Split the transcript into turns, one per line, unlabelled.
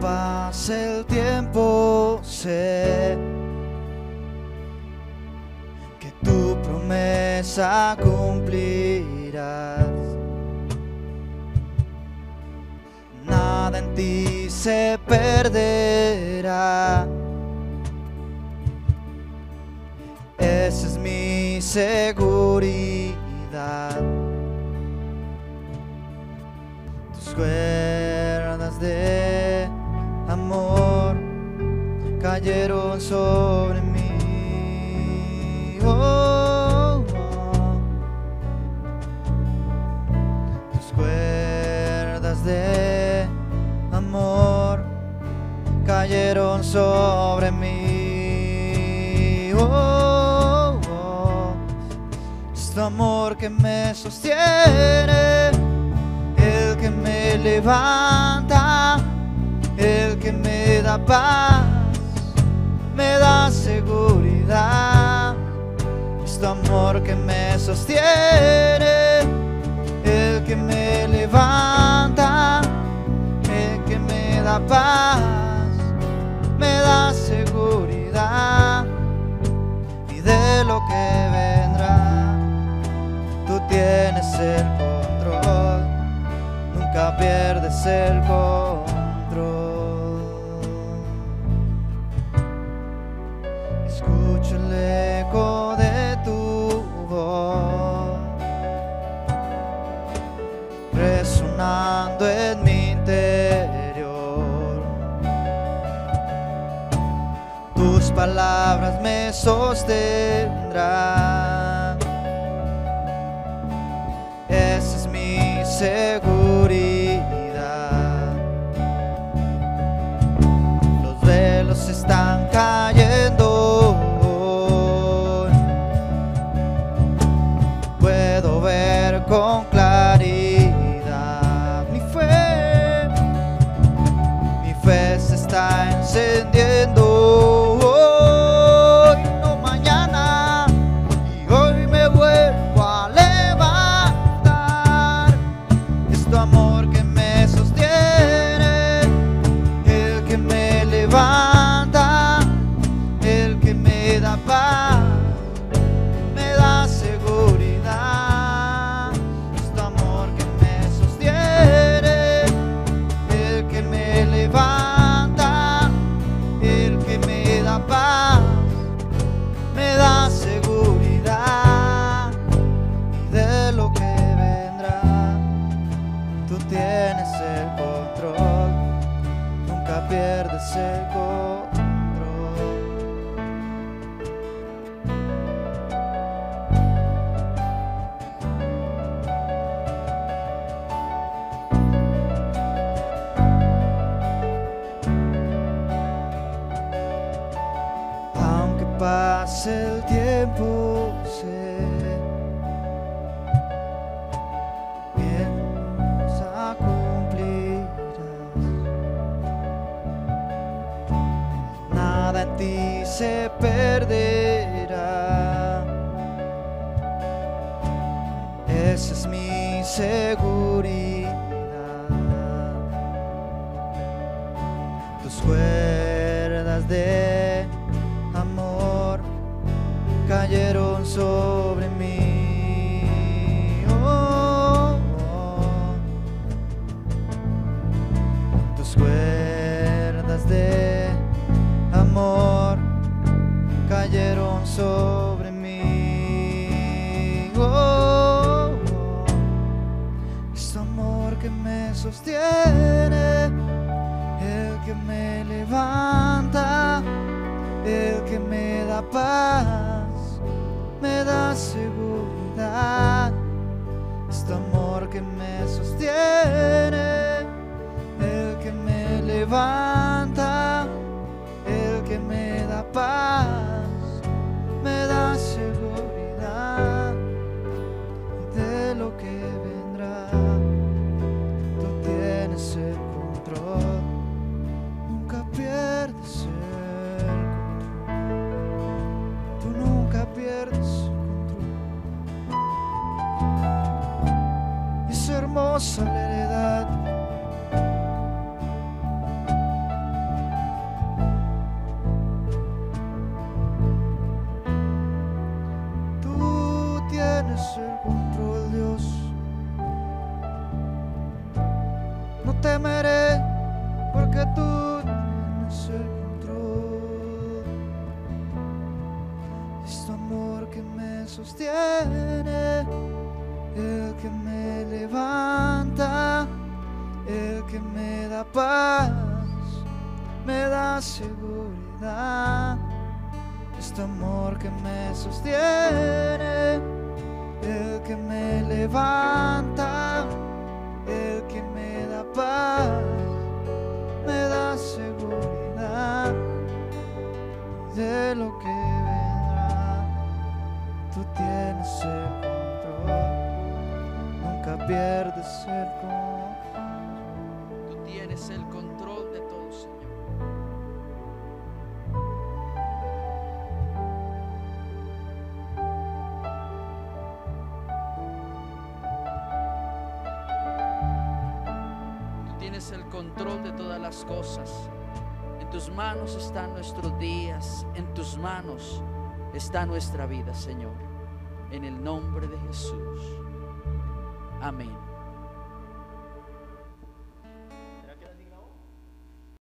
pase el tiempo, sé que tu promesa cumplirás. Nada en ti se perderá. Esa es mi seguridad. Tus cuerdas de cayeron sobre mí. Oh. Tus cuerdas de amor cayeron sobre mí. Oh, amor que me sostiene, el que me levanta, que me da paz, me da seguridad. Es tu amor que me sostiene, el que me levanta, el que me da paz, me da seguridad. Y de lo que vendrá, tú tienes el control, nunca pierdes el control. El eco de tu voz resonando en mi interior. Tus palabras me sostendrán. El tiempo, sé piensa cumplirás. Nada en ti se perderá. Esa es mi seguridad. Cayeron sobre mí. Oh. Tus cuerdas de amor cayeron sobre mí. Oh. Es amor que me sostiene, el que me levanta, el que me da paz, me hermosa la heredad. Tú tienes el control, Dios. No temeré porque tú tienes el control. Es tu amor que me sostiene, seguridad. Es tu amor que me sostiene, el que me levanta, el que me da paz, me da seguridad de lo que vendrá. Tú tienes el control, nunca pierdes el control.
Tú tienes el control tienes el control de todas las cosas. En tus manos están nuestros días, en tus manos está nuestra vida, Señor. En el nombre de Jesús. Amén.